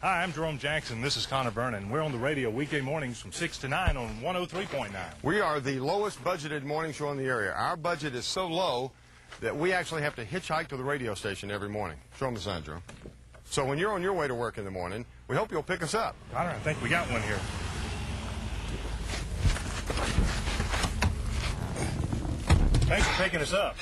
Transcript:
Hi, I'm Jerome Jackson. This is Connor Vernon. We're on the radio weekday mornings from 6 to 9 on 103.9. We are the lowest budgeted morning show in the area. Our budget is so low that we actually have to hitchhike to the radio station every morning. Show them the sign, Jerome. So when you're on your way to work in the morning, we hope you'll pick us up. Connor, I think we got one here. Thanks for picking us up.